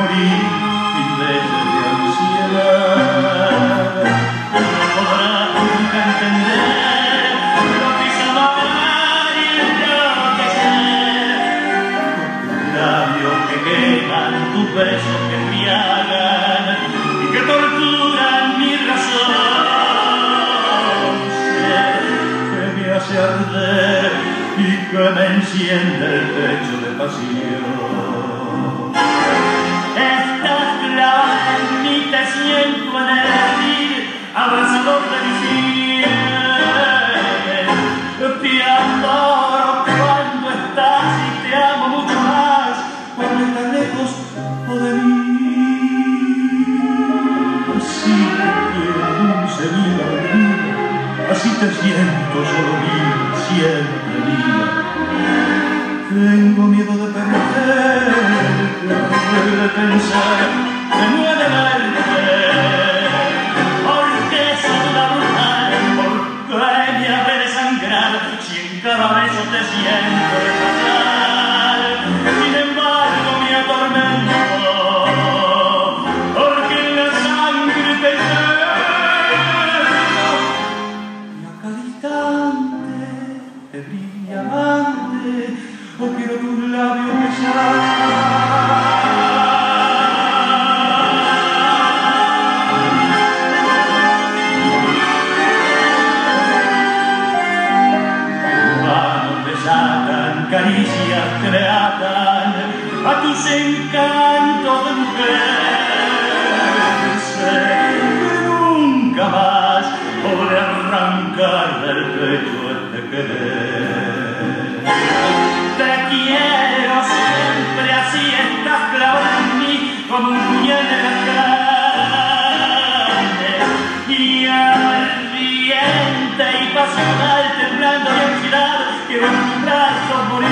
morir miles de ansiedad. Podrás nunca entender lo que es amar y enloquecer. Tus labios que queman, tus besos que embriagan y que torturan mi razón. Sé que me hace arder y que me enciende el pecho de pasión. Así te siento solo mía, siempre mía. Tengo miedo de perderte, de pensar de nuevamente. Porque esa duda brutal, porque me habré de sangrar si en cada beso te siento o quiero tus labios besar. Caricias que le atan a tus encantos de mujer. Sé que nunca más podré arrancar del pecho este querer. quiero en tus brazos morir.